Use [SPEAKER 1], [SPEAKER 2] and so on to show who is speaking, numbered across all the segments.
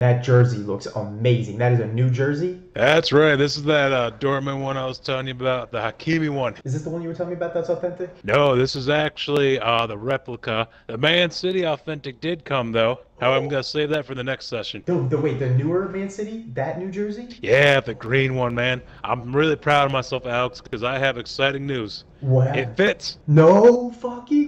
[SPEAKER 1] That jersey looks amazing. That is a new jersey.
[SPEAKER 2] That's right. This is that uh, Dortmund one I was telling you about, the Hakimi one.
[SPEAKER 1] Is this the one you were telling me about that's authentic?
[SPEAKER 2] No, this is actually uh, the replica. The Man City authentic did come though. However, I'm gonna save that for the next session.
[SPEAKER 1] The, the wait, the newer Man City, that New Jersey?
[SPEAKER 2] Yeah, the green one, man. I'm really proud of myself, Alex, because I have exciting news.
[SPEAKER 1] What?
[SPEAKER 2] It fits.
[SPEAKER 1] No fucking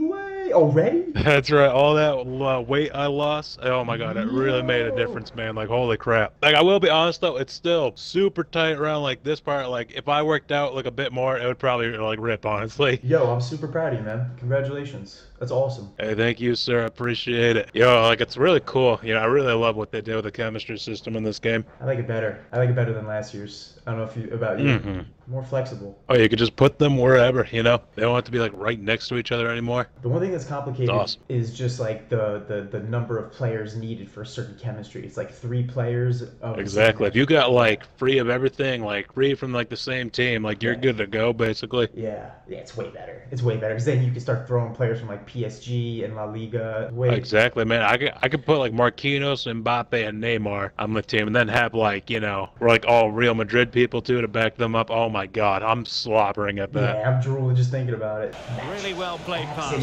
[SPEAKER 1] Already?
[SPEAKER 2] That's right. All that uh, weight I lost. Oh my god, it really made a difference, man. Like holy crap. Like I will be honest though, it's still super tight around like this part. Like if I worked out like a bit more, it would probably like rip. Honestly.
[SPEAKER 1] Yo, I'm super proud of you, man. Congratulations. That's awesome.
[SPEAKER 2] Hey, thank you, sir. I appreciate it. Yo, like it's really cool. You know, I really love what they did with the chemistry system in this game.
[SPEAKER 1] I like it better. I like it better than last year's. I don't know if you about you.
[SPEAKER 2] Mhm.
[SPEAKER 1] More flexible.
[SPEAKER 2] Oh, you could just put them wherever. You know, they don't have to be like right next to each other anymore.
[SPEAKER 1] The one thing that's complicated
[SPEAKER 2] awesome.
[SPEAKER 1] is just like the, the the number of players needed for a certain chemistry. It's like three players. Of
[SPEAKER 2] Exactly. If you got like free of everything, like free from like the same team, like you're
[SPEAKER 1] Yeah.
[SPEAKER 2] good to go, basically.
[SPEAKER 1] Yeah, yeah, it's way better. It's way better because then you can start throwing players from like PSG and La Liga. Way
[SPEAKER 2] Exactly, man. I could I could put like Marquinhos, Mbappe, and Neymar on the team, and then have like you know we're like all Real Madrid people too to back them up. Oh my My god, I'm slobbering at that.
[SPEAKER 1] Yeah, I'm drooling just thinking about it.
[SPEAKER 3] Really well played pass.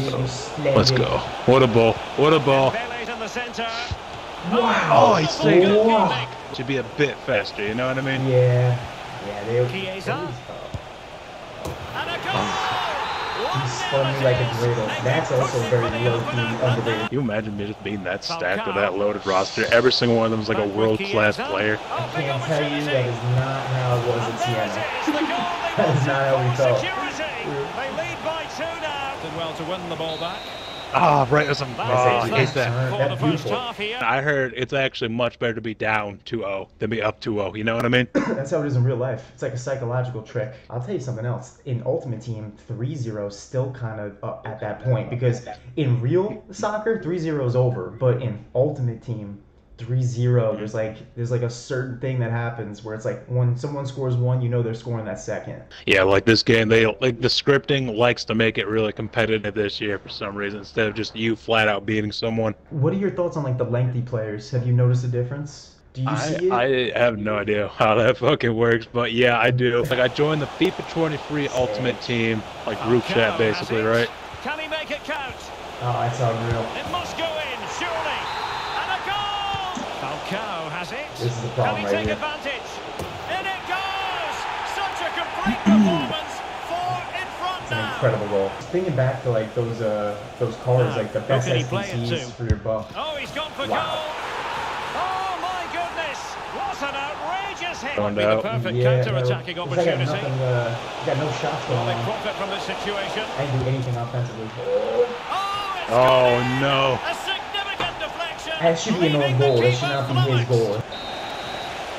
[SPEAKER 2] Let's go. What a ball. What a ball.
[SPEAKER 3] Pele's in the centre.
[SPEAKER 1] Wow.
[SPEAKER 2] Oh, oh he saved it.
[SPEAKER 1] Wow.
[SPEAKER 2] Should be a bit faster. You know what I mean?
[SPEAKER 1] Yeah, yeah, they.
[SPEAKER 3] Chiesa. And a goal!
[SPEAKER 1] He spun me like a dreidel. That's also very low key underrated.
[SPEAKER 2] You imagine me just being that stacked with that loaded roster? Every single one of them is like a world class player.
[SPEAKER 1] I can't tell you that is not how it was at Siena.
[SPEAKER 3] that
[SPEAKER 1] That is not how we felt.
[SPEAKER 3] They lead by two now. Did well to win the ball back.
[SPEAKER 2] Ah, right. That's some. Oh, I hate that.
[SPEAKER 1] Turn,
[SPEAKER 3] For
[SPEAKER 1] that's
[SPEAKER 3] the first
[SPEAKER 1] beautiful.
[SPEAKER 2] I heard it's actually much better to be down 2-0 than be up 2-0. You know what I mean?
[SPEAKER 1] That's how it is in real life. It's like a psychological trick. I'll tell you something else. In Ultimate Team, 3-0 still kind of up at that point because in real soccer, 3-0 is over, but in Ultimate Team, 3-0, mm-hmm. there's like there's like a certain thing that happens where it's like when someone scores one, you know they're scoring that second.
[SPEAKER 2] Yeah, like this game, they like the scripting likes to make it really competitive this year for some reason instead of just you flat out beating someone.
[SPEAKER 1] What are your thoughts on like the lengthy players? Have you noticed a difference? Do you see
[SPEAKER 2] I,
[SPEAKER 1] it?
[SPEAKER 2] I have no idea how that fucking works, but yeah, I do. Like I joined the FIFA 23 Ultimate Team like group chat basically, right?
[SPEAKER 3] Can he make it count?
[SPEAKER 1] oh, that's unreal.
[SPEAKER 3] It must go in, surely. And! Falcao has it.
[SPEAKER 1] This is the
[SPEAKER 3] Can
[SPEAKER 1] problem
[SPEAKER 3] he
[SPEAKER 1] right
[SPEAKER 3] take
[SPEAKER 1] here.
[SPEAKER 3] advantage? In it goes! Such a complete performance. Four in front
[SPEAKER 1] It's an
[SPEAKER 3] now.
[SPEAKER 1] incredible goal. Thinking back to like those uh those cards,
[SPEAKER 3] Now,
[SPEAKER 1] like the best
[SPEAKER 3] can he play it
[SPEAKER 1] SBCs
[SPEAKER 3] to?
[SPEAKER 1] for your buff.
[SPEAKER 3] Oh, he's gone for
[SPEAKER 1] Wow.
[SPEAKER 3] goal. Oh my goodness! What an outrageous hit!
[SPEAKER 2] Found
[SPEAKER 3] Would be the perfect
[SPEAKER 1] Yeah,
[SPEAKER 3] counter-attacking
[SPEAKER 1] no, 'cause I got
[SPEAKER 3] opportunity.
[SPEAKER 1] nothing, uh, got no shots
[SPEAKER 3] Will
[SPEAKER 1] going
[SPEAKER 3] they
[SPEAKER 1] on.
[SPEAKER 3] profit from this situation?
[SPEAKER 1] I didn't do anything offensively.
[SPEAKER 3] Oh, it's
[SPEAKER 2] Oh
[SPEAKER 3] gone in.
[SPEAKER 2] no.
[SPEAKER 3] A significant deflection.
[SPEAKER 1] That should be an own goal. That should not be his goal.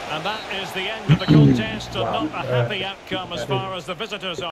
[SPEAKER 3] And that is the end of the contest, and
[SPEAKER 1] Wow.
[SPEAKER 3] not a
[SPEAKER 1] Uh,
[SPEAKER 3] happy outcome as far as the visitors are.